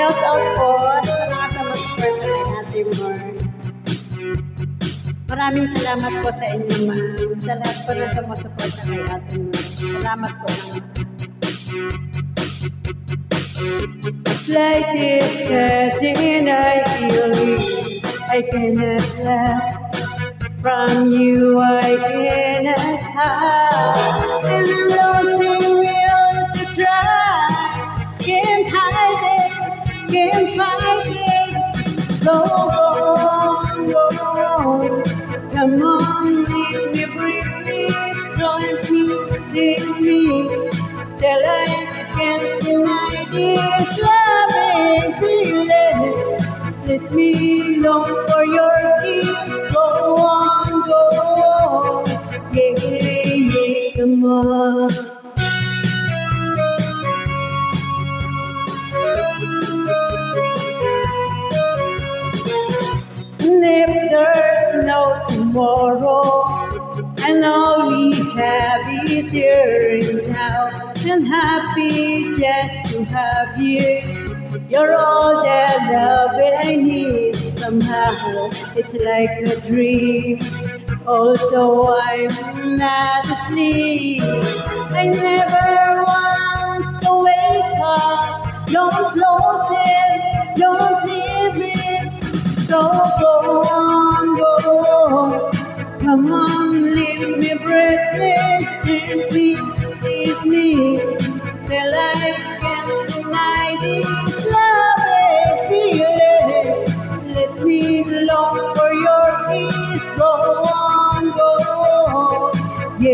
shout out po sa mga samasper na natin, Lord. Maraming salamat po sa inyo, ma. Sa lahat po na sumusuporta kay atin, Lord. Salamat po. It's like this curtain I feel you. I cannot laugh from you. I cannot hide. So on. Come on, leave me me, tease me. Till I can't deny this loving feeling. Let me long tomorrow, and all we have is here and now, and happy just to have you. You're all that love I need somehow. It's like a dream. Although I'm not asleep, I never want to wake up. Don't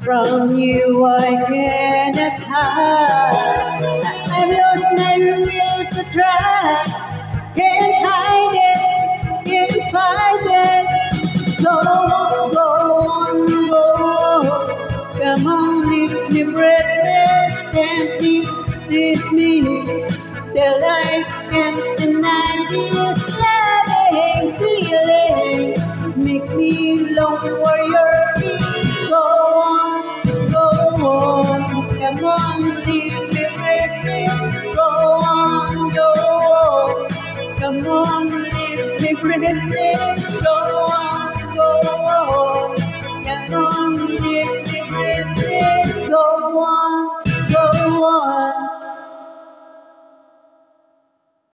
from you. I cannot hide. I've lost my will to try. Can't hide it, can't fight it. So go on, go. Come on, leave me breathless. Can't leave this me till I can't deny this loving feeling. Make me long for your Go on, leave me breathless. Go on, go on,